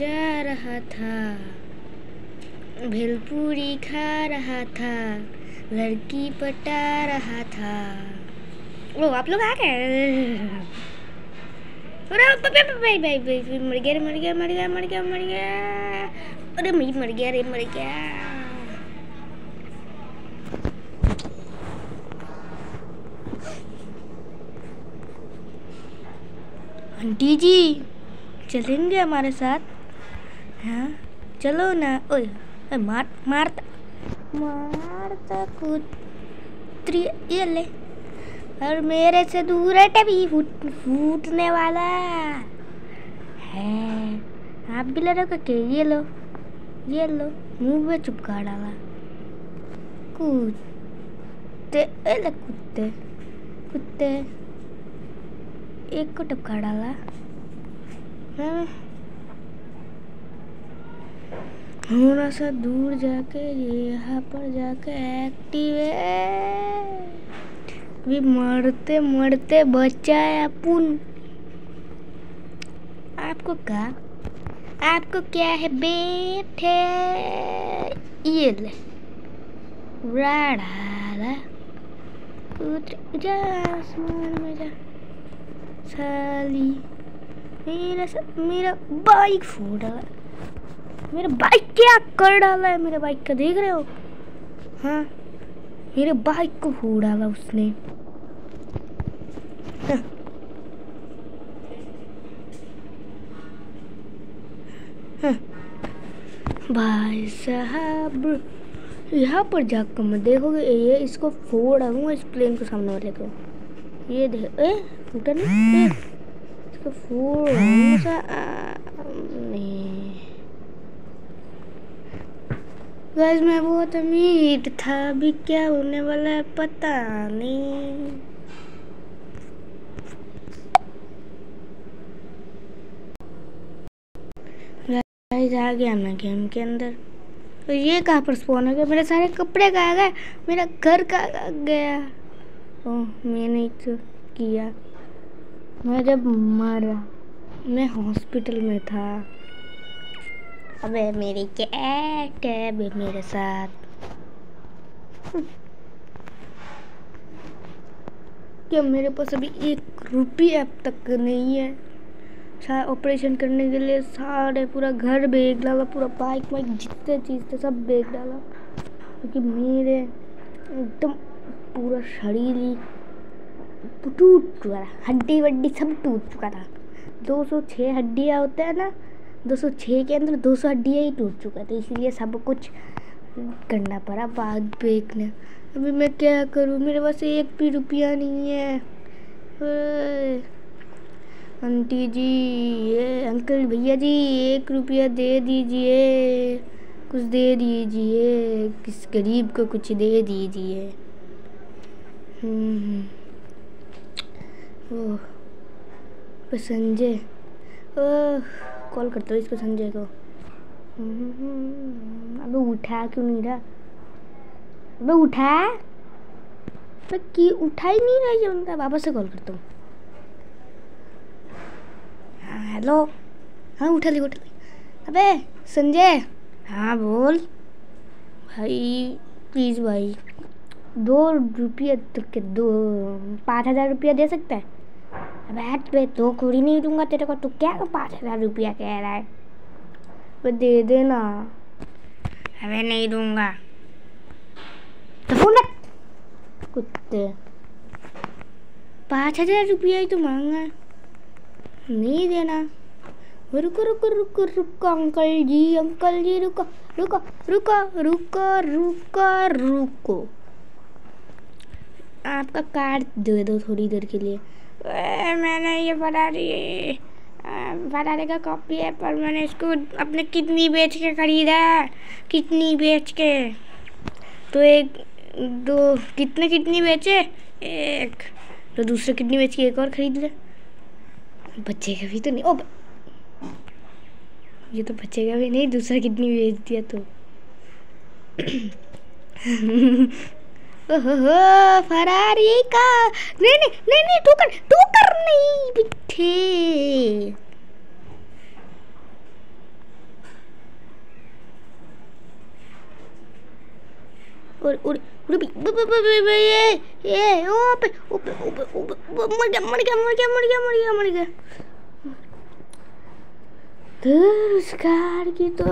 जा रहा था। भेलपूरी खा रहा था। लड़की पटा रहा था। ओ, आप लोग आ गए। अरे भाई भाई भाई भाई मर गया मर गया मर गया मर गया मर गया। अरे मैं मर गया रे, मर गया। आंटी जी, चलेंगे हमारे साथ? हाँ चलो ना ओए ओए, मार मारता मारता कुत्री ये ले और मेरे से दूर है टबी फूट फूटने वाला है आप भी ले रहे हो ये लो ये लो मुँह में चुपका डाला कुत्ते ले कुत्ते कुत्ते एक को टपका डाला हाँ थोड़ा सा दूर जाके, यहाँ पर जाके एक्टिवेट भी मरते मरते बचा है अपुन। आपको क्या आपको क्या है? बेटे ये ले। राड़ा। जा, आसमान में जा। साली। मेरा स- मेरा बाइक फोड़ डाला मेरा बाइक क्या कर डाला है मेरे बाइक का देख रहे हो हाँ मेरे बाइक को फोड़ डाला उसने हाँ। हाँ। भाई साहब यहाँ पर जाकर मैं देखोगे ये इसको फोड़ आऊँगा इस प्लेन को सामने वाले को ये देख ए टूटा नहीं इसको फोड़ आऊँगा सा आ, नहीं गाइस मैं बहुत अमीर था, अभी क्या होने वाला है पता नहीं। गाइस आ गया मैं गेम के अंदर। तो ये कहाँ पर स्पॉन हो गया? मेरे सारे कपड़े कहाँ गए? मेरा घर कहाँ गया? ओह, मैंने तो किया। मैं जब मरा, मैं हॉस्पिटल में था। अबे मेरी कैट है, अबे मेरे साथ। क्या मेरे पास अभी एक रुपया अब तक नहीं है? सारा ऑपरेशन करने के लिए सारे पूरा घर बेच डाला, पूरा बाइक वाइक जितने चीज़ थे सब बेच डाला। क्योंकि मेरे एकदम पूरा शरीर ही टूट चुका था, हड्डी वड्डी सब टूट चुका था। 206 हड्डियाँ होते हैं ना 206 के अंदर 200 हड्डियाँ ही टूट चुका था, इसीलिए सब कुछ करना पड़ा बाद बेचने अभी मैं क्या करूँ? मेरे पास एक भी रुपया नहीं है। आंटी जी, ये अंकल भैया जी, एक रुपया दे दीजिए। कुछ दे दीजिए। किस गरीब को कुछ दे दीजिए। हम्म ओह पे संजय ओह। कॉल करता हूँ इसको संजय को हम्म, अबे उठा क्यों नहीं रहा? अबे उठा। अबे की उठा ही नहीं रहा ये बंदा। वापस से कॉल करता हूँ। हाँ हेलो। हाँ उठा ली उठा ली। अबे संजय। हाँ बोल। भाई प्लीज़ भाई। दो रुपये तक के दो पाँच हज़ार रुपया दे सकता है? अबे हट दो कोड़ी नहीं दूँगा तेरे को तू क्या पाँच हज़ार रुपया कह रहा है? अबे दे देना। अबे नहीं दूँगा। तो फ़ोन रख। कुत्ते। पाँच हज़ार रुपया ही तो मांगा नहीं देना। रुको रुको रुको रुको अंकल जी अंकल जी रुको रुको रुको रुको रुको रुको। आपका कार्ड दे दो थोड़ी देर के लिए। मैंने ये फरारी फरारी का कॉपी है, पर मैंने इसको अपने कितनी बेच के खरीदा है? किडनी बेच के? तो एक, दो, कितने कितनी बेचे? एक। तो दूसरे कितनी बेच के एक और खरीद ले। बच्चे का भी तो नहीं, ओ ये तो बच्चे का भी नहीं, दूसरा कितनी बेच दिया तो? ओहो, फरारी का। नहीं नहीं नहीं नहीं, ठोकर ठोकर नहीं बिठे और और और भी ये ये ओपे ओपे ओपे मर गया मर गया मर गया मर गया मर गया मर गया। तो दुरुस्कार की तो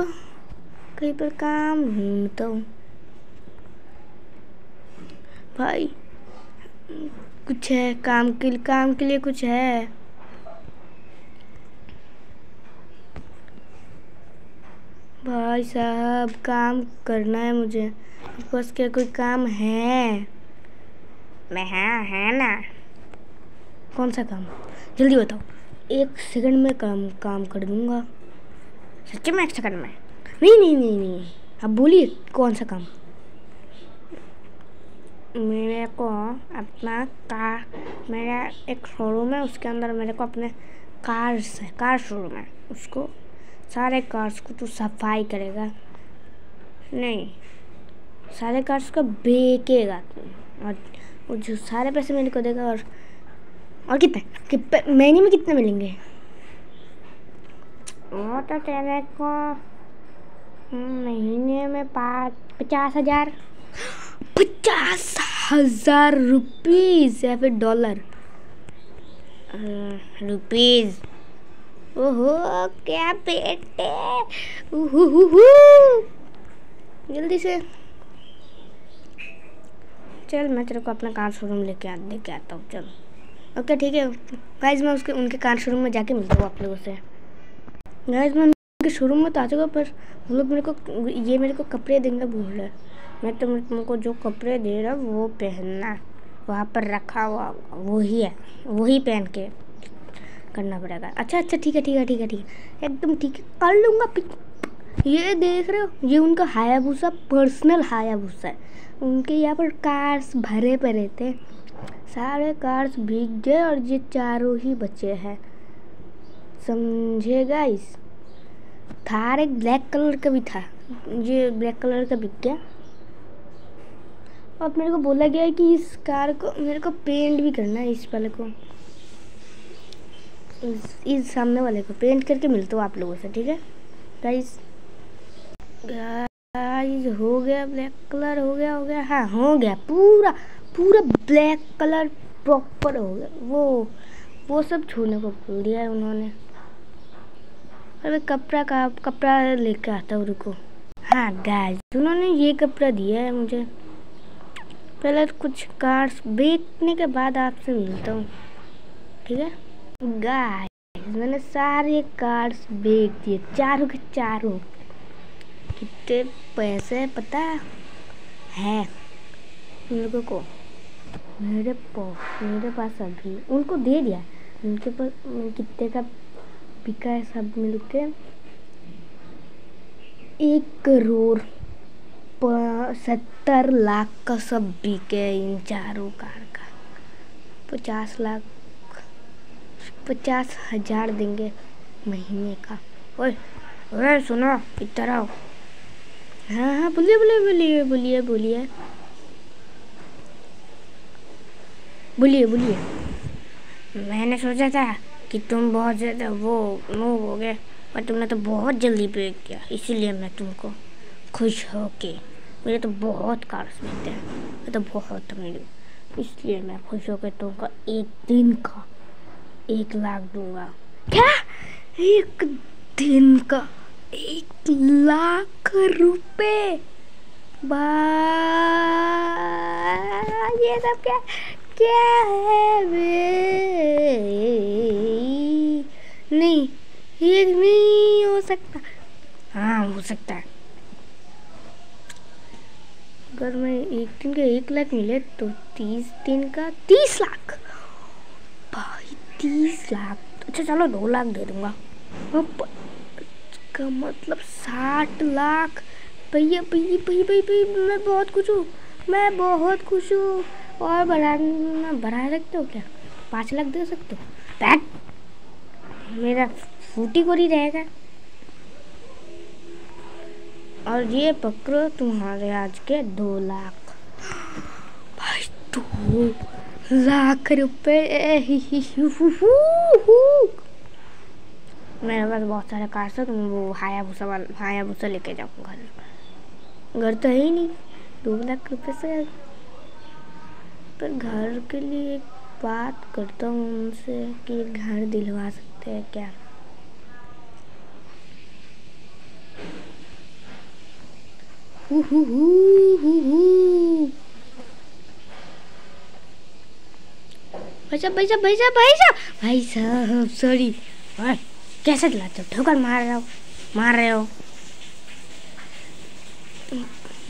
कहीं पर काम ढूंढता हूँ भाई। कुछ है, काम के लिए, काम के लिए कुछ है। भाई साहब, काम करना है मुझे। बस क्या कोई काम है? मैं हाँ है ना। कौन सा काम? जल्दी बताओ। एक सेकंड में काम काम कर दूँगा। सच्चे में एक सेकंड में? नहीं नहीं नहीं नहीं। अब बोलिए, कौन सा काम? मेरे को अपना कार, मेरा एक शोरूम है, उसके अंदर मेरे को अपने कार्स है कार शोरूम है। उसको सारे कार्स को तू सफ़ाई करेगा। नहीं, सारे कार्स को बेचेगा तू। और वो जो सारे पैसे मेरे को देगा और और कितने कितने, महीने में कितने मिलेंगे? वो तो तेरे को महीने में पाँच पचास हज़ार। पचास हज़ार रुपीज़ या फिर डॉलर रुपीज़ ओहो, क्या बेटे। जल्दी से. चल, मैं तेरे को अपना कार शोरूम लेके आ लेके आता हूँ, चल. ओके ठीक है. गाइज़ मैं उसके, उनके कार शोरूम में जाके मिलता हूँ आप लोगों से. गाइज़ मैं उनके शोरूम में तो आ चुका पर वो लोग मेरे को, ये मेरे को कपड़े देंगे भूल रहा है. मैं तो तुमको जो कपड़े दे रहा वो पहनना। वहाँ पर रखा हुआ वही है, वही पहन के करना पड़ेगा। अच्छा अच्छा ठीक है ठीक है ठीक है ठीक है। एकदम ठीक है। कर लूँगा ये देख रहे हो, ये उनका हायाबूसा, पर्सनल हायाबूसा है। उनके यहाँ पर कार्स भरे पड़े थे सारे कार्स भीग गए और ये चारों ही बचे हैं। समझे गाइस थार एक ब्लैक कलर का भी था। ये ब्लैक कलर का बिक गया। और मेरे को बोला गया है कि इस कार को मेरे को पेंट भी करना है इस वाले को। इस, सामने वाले को पेंट करके मिलता हूँ आप लोगों से ठीक है? गाइस गाइस हो गया ब्लैक कलर हो गया हो गया। हाँ हो गया पूरा पूरा ब्लैक कलर प्रॉपर हो गया। वो वो सब छूने को भूल दिया है उन्होंने। अरे कपड़ा का कपड़ा लेके आता हूँ रुको। हाँ गाइस उन्होंने ये कपड़ा दिया है मुझे। पहले कुछ कार्ड्स बेचने के बाद आपसे मिलता हूँ। ठीक है? गाइस मैंने सारे कार्ड्स बेच दिए, चारों के चारों। कितने पैसे पता है? उन लोगों को। मेरे पो, मेरे पास अभी, उनको दे दिया। उनके पास, कितने का बिका है सब मिल के एक करोड़। सत्तर लाख का सब बिके इन चारों कार का पचास लाख, पचास हज़ार देंगे महीने का। ओए ओए, सुनो इधर आओ। हाँ हाँ बोलिए बोलिए बोलिए बोलिए बोलिए। बोलिए बोलिए। मैंने सोचा था कि तुम बहुत ज़्यादा वो मूव हो गए और तुमने तो बहुत जल्दी ब्रेक किया, इसीलिए मैं तुमको खुश हो के मेरे तो बहुत कार्स मिलते हैं। मैं तो बहुत हूँ। इसलिए मैं खुश होकर तुमको एक दिन का, एक लाख दूँगा। क्या? एक दिन का एक लाख रुपए? ये सब क्या क्या है बे? नहीं ये नहीं हो सकता। हाँ हो सकता है। अगर मैं एक दिन का एक लाख मिले तो तीस दिन का तीस लाख। भाई, तीस लाख। अच्छा चलो दो लाख दे दूँगा। का मतलब साठ लाख। भैया भैया भैया भैया भैया, मैं बहुत खुश हूँ। मैं बहुत खुश हूँ। और बढ़ाना, बढ़ा सकते हो क्या? पाँच लाख दे सकते हो? बैठ मेरा फूटी कोरी रहेगा। और ये पकड़ो तुम्हारे आज के दो लाख। भाई दो लाख रुपए? मेरे पास बहुत सारे कार्स है तुम वो हाया भूसा वाला हाया भूसा लेके जाओ घर। घर तो है ही नहीं दो लाख रुपए से। पर घर के लिए एक बात करता हूँ उनसे कि घर दिलवा सकते हैं क्या हु हु हु हु हु भाई साहब भाई साहब भाई साहब भाई साहब सॉरी कैसे चलाते हो? ठोकर मार रहे हो? मार रहे हो?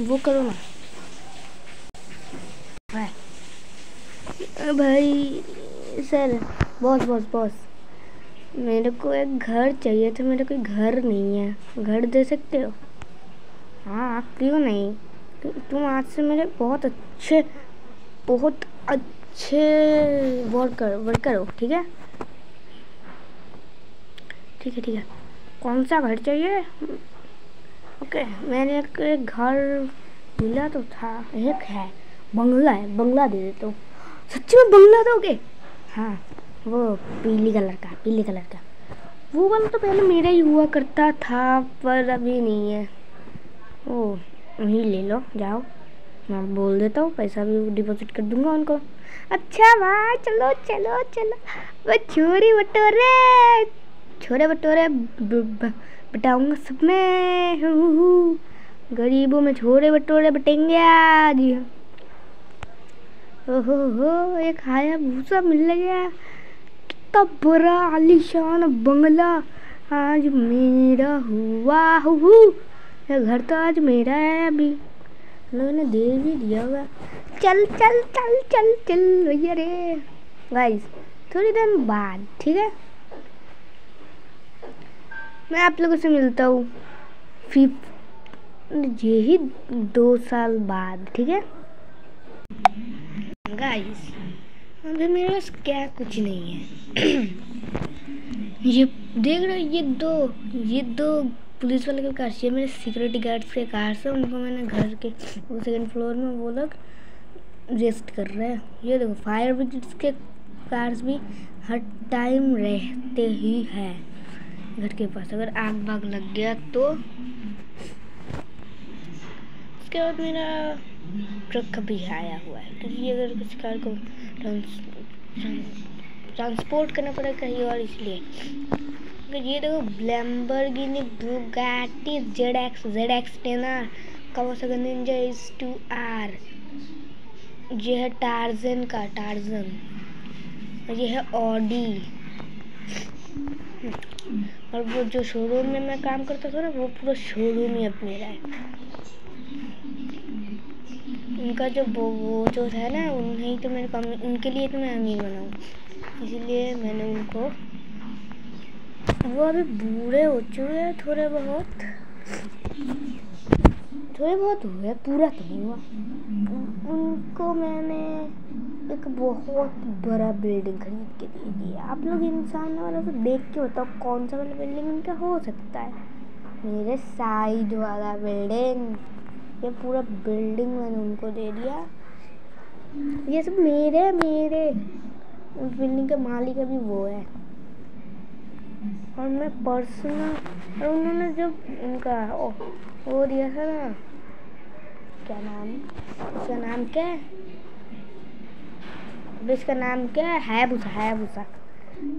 वो करो ना। भाई भाई, सर, बॉस बॉस बॉस। मेरे को एक घर चाहिए था, मेरे कोई घर नहीं है। घर दे सकते हो? हाँ क्यों नहीं। तुम आज से मेरे बहुत अच्छे बहुत अच्छे वर्कर वर्कर हो, ठीक है? ठीक है ठीक है। कौन सा घर चाहिए? ओके, मैंने एक घर मिला तो था। एक है, बंगला है, बंगला दे देता हूँ। सच्ची में बंगला दोगे हाँ वो पीली कलर का, पीले कलर का। वो वाला तो पहले मेरा ही हुआ करता था, पर अभी नहीं है। ओ वही ले लो, जाओ। मैं बोल देता हूँ, पैसा भी डिपॉजिट कर दूँगा उनको। अच्छा भाई चलो चलो चलो। वो छोरी बटोरे छोरे बटोरे बटाऊँगा सब में। गरीबों में छोरे बटोरे बटेंगे आज। ओहो, हो, एक हाया भूसा मिल गया। कितना बड़ा आलिशान बंगला। आज मेरा हुआ हु। घर तो आज मेरा है अभी। लोगों ने दे भी दिया होगा चल चल चल चल चल भैया रे। गाइस थोड़ी देर बाद, ठीक है? मैं आप लोगों से मिलता हूँ। फिफ्थ यही दो साल बाद, ठीक है? गाइस अभी मेरे पास क्या कुछ नहीं है। ये, देख रहे हो, ये दो ये दो पुलिस वाले के कार ये मेरे सिक्योरिटी गार्ड्स के कार से, उनको मैंने घर के वो सेकंड फ्लोर में वो लोग रेस्ट कर रहे हैं। ये देखो फायर ब्रिगेड्स के कार्स भी हर टाइम रहते ही है घर के पास। अगर आग बाग लग गया तो। उसके बाद मेरा ट्रक भी आया हुआ है। क्योंकि तो अगर किसी कार को ट्रांसपोर्ट करना पड़ेगा कहीं और, इसलिए। ये देखो Lamborghini Bugatti Z X Z X ten R Kawasaki Ninja is two R ये है टार्जन का टार्जन ये है ऑडी और वो जो शोरूम में मैं काम करता था ना वो पूरा शोरूम ही अब मेरा है। उनका जो वो, वो जो है ना उन्हें तो मेरे काम उनके लिए तो मैं अमीर बनाऊँ इसीलिए मैंने उनको वो अभी बूढ़े हो चुके हैं थोड़े बहुत। थोड़े बहुत हुए, पूरा तो नहीं हुआ। उनको मैंने एक बहुत बड़ा बिल्डिंग खरीद के दे दिया। आप लोग इंसान वालों को देख के बताओ, कौन सा वाला बिल्डिंग उनका हो सकता है? मेरे साइड वाला बिल्डिंग ये पूरा बिल्डिंग मैंने उनको दे दिया। ये सब मेरे मेरे। उस बिल्डिंग के मालिक अभी वो है। और मैं पर्सनल और उन्होंने जब उनका ओ, वो दिया था ना क्या नाम उसका नाम क्या है? इसका नाम क्या है? हायाभूसा हायाभूसा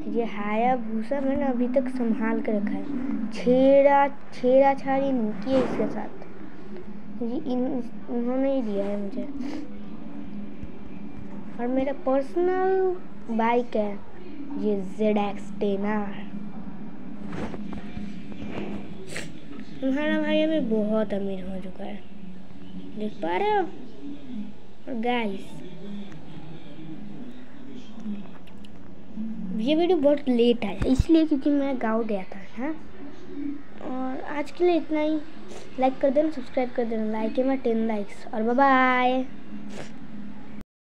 ये हाया भूसा मैंने अभी तक संभाल कर रखा है। छेड़ा छेड़ा छाड़ी नहीं की है इसके साथ। ये इन उन्होंने ही दिया है मुझे। और मेरा पर्सनल बाइक है ये जेड एक्स टेनर तुम्हारा भाई अभी बहुत अमीर हो चुका है। देख पा रहे हो? गाइस ये वीडियो बहुत लेट आया, इसलिए क्योंकि मैं गाँव गया था हाँ? और आज के लिए इतना ही। लाइक कर देना सब्सक्राइब कर देना लाइक है मैं टेन लाइक्स और बाय